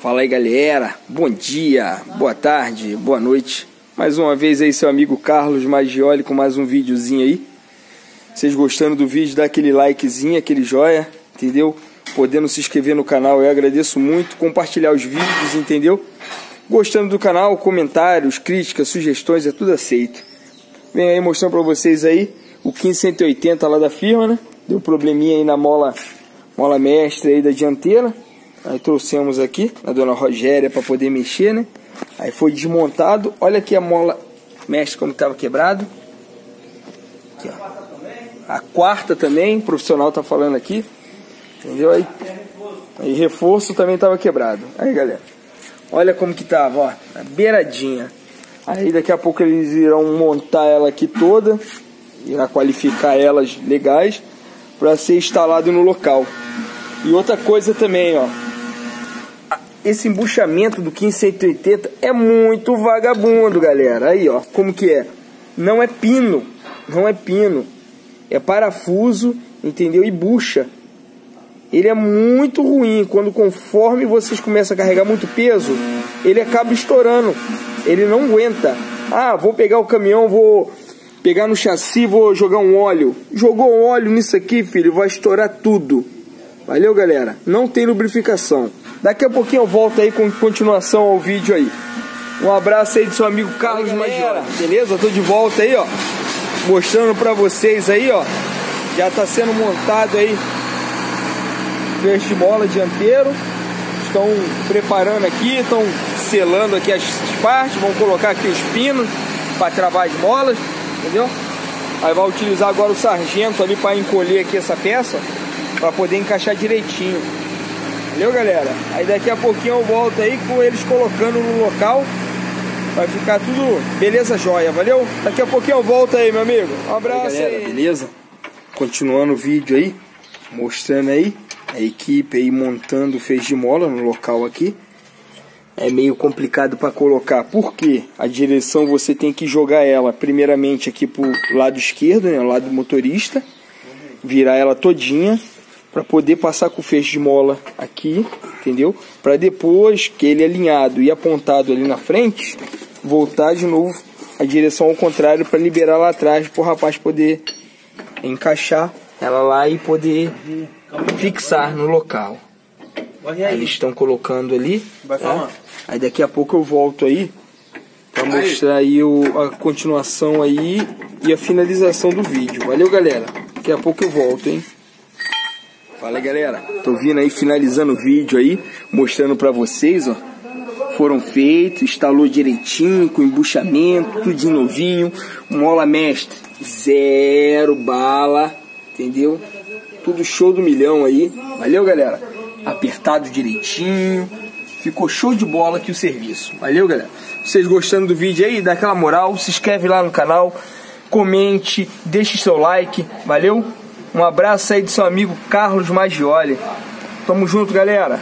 Fala aí galera, bom dia, boa tarde, boa noite. Mais uma vez aí seu amigo Carlos Maggioli com mais um videozinho aí. Vocês gostando do vídeo, dá aquele likezinho, aquele joia, entendeu? Podendo se inscrever no canal, eu agradeço muito. Compartilhar os vídeos, entendeu? Gostando do canal, comentários, críticas, sugestões, é tudo aceito. Vem aí mostrando pra vocês aí o 1580 lá da firma, né? Deu probleminha aí na mola, mola mestre aí da dianteira. Aí trouxemos aqui a dona Rogéria para poder mexer, né? Aí foi desmontado. Olha aqui a mola mestre como estava quebrado. Aqui, ó. A quarta também, o profissional tá falando aqui. Entendeu? Aí, aí reforço também estava quebrado. Aí, galera. Olha como que tava, ó. Na beiradinha. Aí daqui a pouco eles irão montar ela aqui toda. Irá qualificar elas legais para ser instalado no local. E outra coisa também, ó esse embuchamento do 1580 é muito vagabundo, galera. Aí, ó, como que é? Não é pino, não é pino. É parafuso, entendeu? E bucha. Ele é muito ruim. Quando conforme vocês começam a carregar muito peso, ele acaba estourando. Ele não aguenta. Ah, vou pegar o caminhão, vou pegar no chassi, vou jogar um óleo. Jogou óleo nisso aqui, filho, vai estourar tudo. Valeu, galera? Não tem lubrificação. Daqui a pouquinho eu volto aí com continuação ao vídeo aí. Um abraço aí do seu amigo Carlos Maggiore, beleza? Eu tô de volta aí, ó. Mostrando pra vocês aí, ó. Já tá sendo montado aí mola dianteiro. Estão preparando aqui, estão selando aqui as partes, vão colocar aqui os pinos para travar as molas, entendeu? Aí vai utilizar agora o sargento ali para encolher aqui essa peça, para poder encaixar direitinho. Valeu, galera? Aí daqui a pouquinho eu volto aí com eles colocando no local. Vai ficar tudo beleza joia, valeu? Daqui a pouquinho eu volto aí, meu amigo. Um abraço aí, galera, beleza? Continuando o vídeo aí, mostrando aí a equipe aí montando o feixe de mola no local aqui. É meio complicado para colocar, porque a direção você tem que jogar ela primeiramente aqui pro lado esquerdo, né, o lado do motorista, virar ela todinha para poder passar com o feixe de mola aqui, entendeu? Para depois que ele é alinhado e apontado ali na frente, voltar de novo a direção ao contrário para liberar lá atrás para o rapaz poder encaixar ela lá e poder fixar no local. Aí eles estão colocando ali. Tá? Aí daqui a pouco eu volto aí para mostrar aí o, a continuação aí e a finalização do vídeo. Valeu, galera. Daqui a pouco eu volto, hein? Fala galera, tô vindo aí finalizando o vídeo aí, mostrando pra vocês, ó. Foram feitos, instalou direitinho, com embuchamento, tudo de novinho, mola mestre, zero bala, entendeu? Tudo show do milhão aí, valeu galera? Apertado direitinho, ficou show de bola aqui o serviço, valeu galera? Vocês gostando do vídeo aí, dá aquela moral, se inscreve lá no canal, comente, deixe seu like, valeu? Um abraço aí do seu amigo Carlos Maggioli. Tamo junto, galera.